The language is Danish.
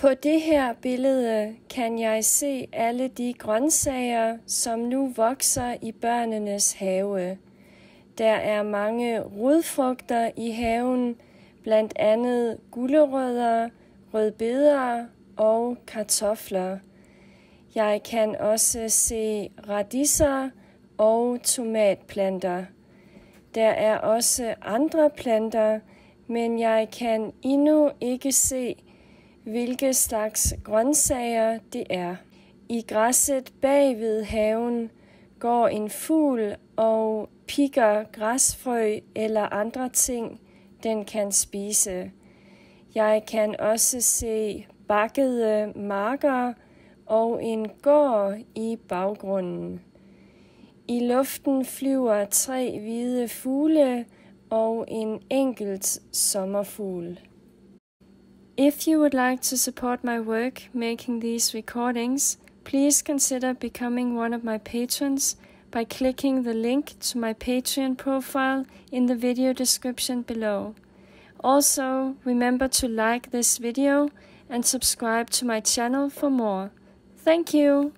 På det her billede kan jeg se alle de grøntsager, som nu vokser i børnenes have. Der er mange rodfrugter i haven, blandt andet gulerødder, rødbeder og kartofler. Jeg kan også se radiser og tomatplanter. Der er også andre planter, men jeg kan endnu ikke se, hvilke slags grøntsager det er. I græsset bag ved haven går en fugl og pikker græsfrø eller andre ting, den kan spise. Jeg kan også se bakkede marker og en gård i baggrunden. I luften flyver tre hvide fugle og en enkelt sommerfugl. If you would like to support my work making these recordings, please consider becoming one of my patrons by clicking the link to my Patreon profile in the video description below. Also, remember to like this video and subscribe to my channel for more. Thank you!